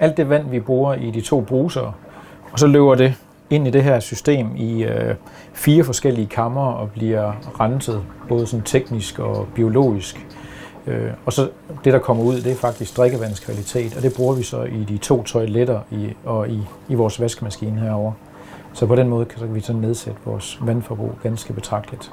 alt det vand, vi bruger i de to bruser, og så løber det ind i det her system i øh, fire forskellige kammer og bliver renset, både sådan teknisk og biologisk. Øh, og så det, der kommer ud, det er faktisk drikkevandskvalitet, og det bruger vi så i de to toiletter i, og i, i vores vaskemaskine herover. Så på den måde kan vi så nedsætte vores vandforbrug ganske betragteligt.